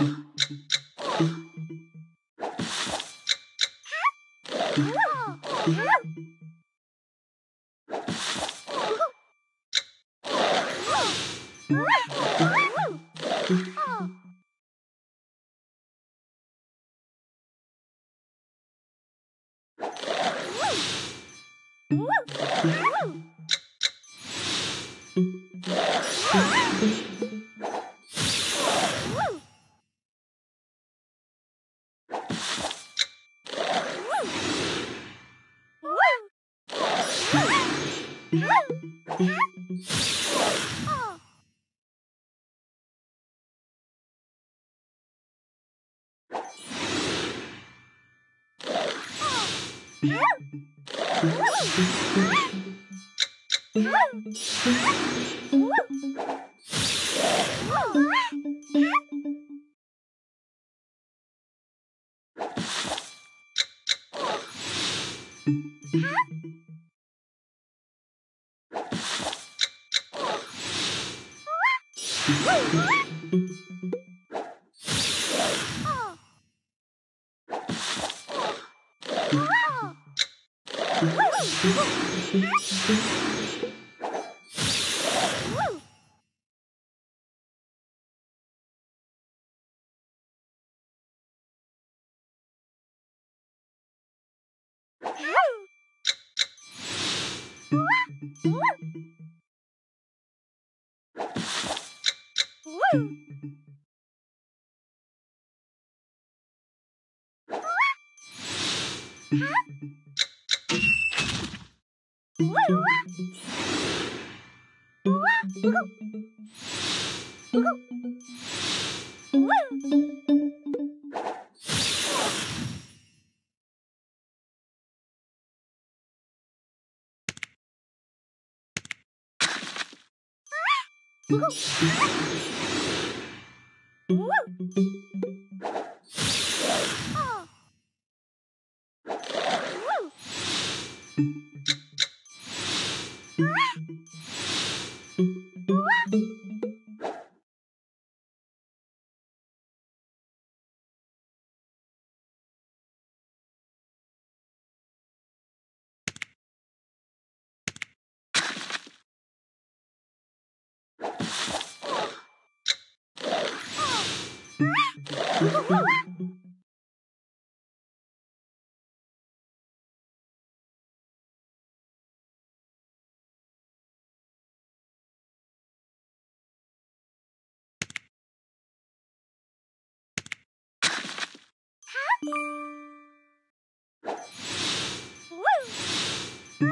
Woo! Huh? Woo! Woo! Woo-hoo-hoo! Woo!